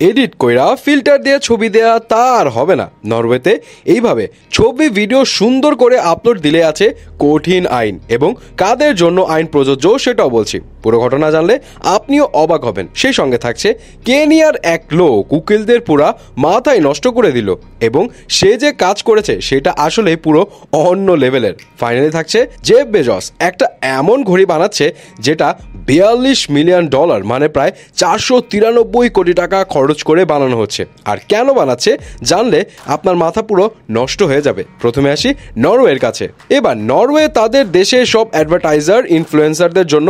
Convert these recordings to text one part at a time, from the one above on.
Edit কইরা filter দিয়ে ছবি দেয়া তা আর হবে না। নরওয়েতে এইভাবে ছবি, ভিডিও সুন্দর করে আপলোড দিলে আছে কঠিন আইন এবং কাদের জন্য আইন প্রযোজ্য সেটাও বলছি। পুরো ঘটনা জানলে আপনিও অবাক হবেন। সেই সঙ্গে থাকছে, কেনিয়ার এক লোক উকিলদের পুরা মাথায় নষ্ট করে দিল এবং সে যে কাজ করেছে সেটা আসলে পুরো অন্য লেভেলের। ফাইনালি থাকছে জেব বেজস একটা এমন ঘড়ি বানাচ্ছে যেটা বিয়াল্লিশ মিলিয়ন ডলার মানে প্রায় চারশো তিরানব্বই কোটি টাকা খরচ করে বানানো হচ্ছে। আর কেন বানাচ্ছে জানলে আপনার মাথা পুরো নষ্ট হয়ে যাবে। প্রথমে আসি নরওয়ের কাছে। এবার নরওয়ে তাদের দেশে সব অ্যাডভার্টাইজার ইনফ্লুয়েন্সারদের জন্য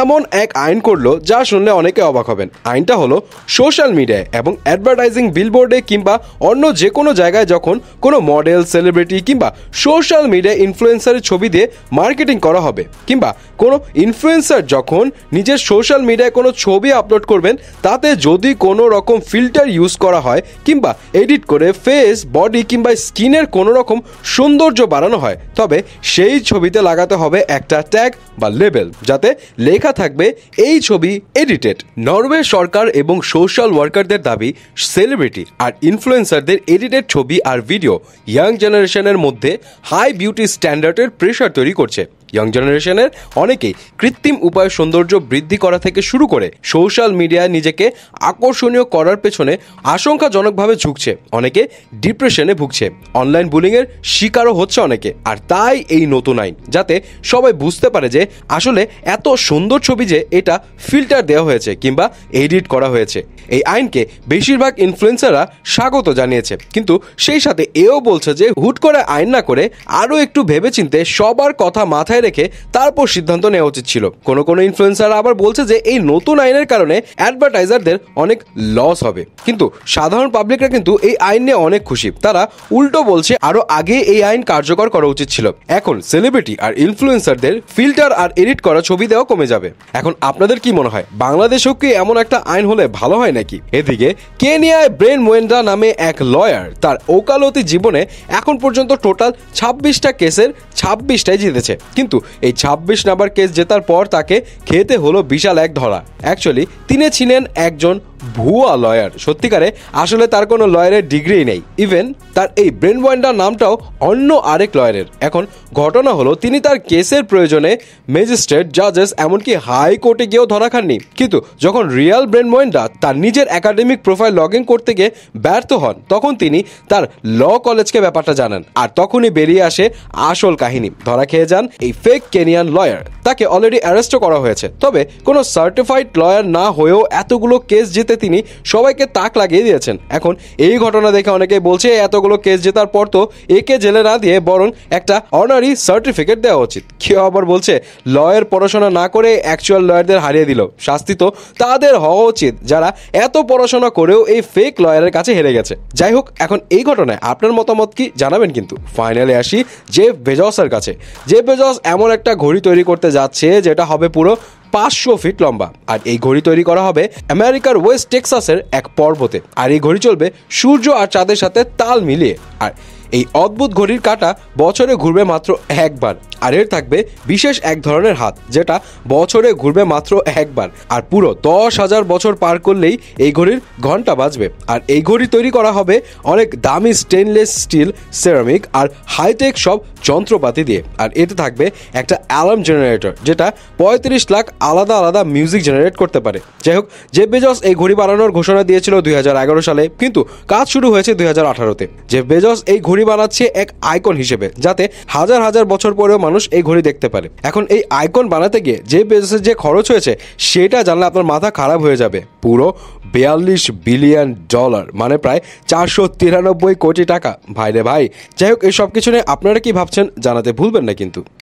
এমন এক আইন করল যা শুনলে অনেকে অবাক হবেন। আইনটা হলো সোশ্যাল মিডিয়ায় এবং অ্যাডভার্টাইজিং বিলবোর্ডে কিংবা অন্য যে কোনো জায়গায় যখন কোনো মডেল, সেলিব্রিটি কিংবা সোশ্যাল মিডিয়া ইনফ্লুয়েন্সারের ছবি দিয়ে মার্কেটিং করা হবে কিংবা কোনো ইনফ্লুয়েন্সার যখন নিজের সোশ্যাল মিডিয়ায় কোনো ছবি আপলোড করবেন, তাতে যদি কোনো রকম ফিল্টার ইউজ করা হয় কিংবা এডিট করে ফেস, বডি কিংবা স্কিনের কোনো রকম সৌন্দর্য বাড়ানো হয়, তবে সেই ছবিতে লাগাতে হবে একটা ট্যাগ বা লেবেল যাতে লেখা থাকবে এই ছবি এডিটেড। নরওয়ে সরকার এবং সোশ্যাল ওয়ার্কারদের দাবি, সেলিব্রিটি আর ইনফ্লুয়েন্সারদের এডিটেড ছবি আর ভিডিও ইয়াং জেনারেশনের মধ্যে হাই বিউটি স্ট্যান্ডার্ডের প্রেশার তৈরি করছে। ইয়াং জেনারেশনের অনেকেই কৃত্রিম উপায়ে সৌন্দর্য বৃদ্ধি করা থেকে শুরু করে সোশ্যাল মিডিয়ায় নিজেকে আকর্ষণীয় করার পেছনে আশঙ্কাজনকভাবে ঝুঁকছে। অনেকে ডিপ্রেশনে ভুগছে। অনলাইন বুলিংয়ের শিকারও হচ্ছে অনেকে। আর তাই এই নতুন আইন, যাতে সবাই বুঝতে পারে যে আসলে এত সুন্দর ছবি যে এটা ফিল্টার দেওয়া হয়েছে কিংবা এডিট করা হয়েছে। এই আইনকে বেশিরভাগ ইনফ্লুয়েন্সাররা স্বাগত জানিয়েছে। কিন্তু সেই সাথে এও বলছে যে হুট করে আইন না করে আরও একটু ভেবেচিন্তে সবার কথা মাথায় রেখে তারপর সিদ্ধান্ত নেওয়া উচিত ছিল। কোনো কোনো ইনফ্লুয়েন্সার আবার বলছে যে এই নতুন আইনের কারণে অ্যাডভার্টাইজারদের অনেক লস হবে। কিন্তু সাধারণ পাবলিকরা কিন্তু এই আইন নিয়ে অনেক খুশি। তারা উল্টো বলছে আরও আগে এই আইন কার্যকর করা উচিত ছিল। এখন সেলিব্রিটি আর ইনফ্লুয়েন্সারদের ফিল্টার আর এডিট করা ছবি দেওয়া কমে যাবে। এখন আপনাদের কি মনে হয়, বাংলাদেশেও কি এমন একটা আইন হলে ভালো হয় নাকি? এদিকে, কেনিয়ায় ব্রেন মোয়েন্ডা নামে এক লয়ার তার ওকালতি জীবনে এখন পর্যন্ত টোটাল ছাব্বিশটা কেসের ছাব্বিশটাই জিতেছে। কিন্তু এই ছাব্বিশ নাম্বার কেস জেতার পর তাকে খেতে হলো বিশাল এক ধরা। অ্যাকচুয়ালি তিনি ছিলেন একজন ভুয়া লয়ার সত্যিকারে আসলে তার কোনো লয়ারের ডিগ্রি নেই। ইভেন তার এই ব্রেন নামটাও অন্য আরেক লয়ারের এখন ঘটনা হলো, তিনি তার কেসের প্রয়োজনে ম্যাজিস্ট্রেট জাজেস এমনকি হাইকোর্টে গিয়েও ধরা খাননি। কিন্তু যখন রিয়াল ব্রেন তার নিজের একাডেমিক প্রোফাইল লগ ইন করতে গিয়ে ব্যর্থ হন, তখন তিনি তার ল কলেজকে ব্যাপারটা জানান। আর তখনই বেরিয়ে আসে আসল কাহিনী। ধরা খেয়ে যান এই ফেক কেনিয়ান লয়ার তাকে অলরেডি অ্যারেস্টও করা হয়েছে। তবে কোনো সার্টিফাইড লয়ার না হয়েও এতগুলো কেস জিতে তিনি সবাইকে তাক লাগিয়ে দিয়েছেন। এখন এই ঘটনা দেখে অনেকেই বলছে, এতগুলো কেস জেতার পর তো একে জেলে না দিয়ে বরং একটা অনারি সার্টিফিকেট দেওয়া উচিত। কেউ আবার বলছে লয়ের পড়াশোনা না করে অ্যাকচুয়াল লয়ারদের হারিয়ে দিল। শাস্তি তো তাদের হওয়া উচিত, যারা এত পড়াশোনা করেও এই ফেক লয়ারের কাছে হেরে গেছে। যাই হোক, এখন এই ঘটনায় আপনার মতামত কি জানাবেন কিন্তু। ফাইনালে আসি যে জেফ বেজসের কাছে। জেফ বেজস এমন একটা ঘড়ি তৈরি করতে যাচ্ছে, যেটা হবে পুরো পাঁচশো ফিট লম্বা। আর এই ঘড়ি তৈরি করা হবে আমেরিকার ওয়েস্ট টেক্সাসের এক পর্বতে। আর এই ঘড়ি চলবে সূর্য আর চাঁদের সাথে তাল মিলিয়ে। আর এই অদ্ভুত ঘড়ির কাটা বছরে ঘুরবে মাত্র একবার। আর এর থাকবে বিশেষ এক ধরনের হাত, যেটা বছরে ঘুরবে মাত্র একবার। আর পুরো দশ হাজার বছর পার করলেই এই ঘড়ির ঘণ্টা বাজবে। আর এই ঘড়ি তৈরি করা হবে অনেক দামি স্টেনলেস স্টিল সেরামিক আর হাইটেক সব যন্ত্রপাতি দিয়ে। আর এতে থাকবে একটা অ্যালার্ম জেনারেটর যেটা পঁয়ত্রিশ লাখ আলাদা আলাদা মিউজিক জেনারেট করতে পারে। যাই হোক জেফ বেজস এই ঘড়ি বানানোর ঘোষণা দিয়েছিল দুই হাজার এগারো সালে, কিন্তু কাজ শুরু হয়েছে দুই হাজার আঠারোতে। জেফ বেজস এই ঘড়ি বানাচ্ছে এক আইকন হিসেবে, যাতে হাজার হাজার বছর পরেও মানুষ এই ঘড়ি দেখতে পারে। এখন এই আইকন বানাতে গিয়ে যে বেজেসের যে খরচ হয়েছে, সেটা জানলে আপনার মাথা খারাপ হয়ে যাবে। পুরো বিয়াল্লিশ বিলিয়ন ডলার মানে প্রায় চারশো তিরানব্বই কোটি টাকা। ভাই রে ভাই, যাই হোক, এই সব কিছু নিয়ে আপনারা কি ভাবছেন জানাতে ভুলবেন না কিন্তু।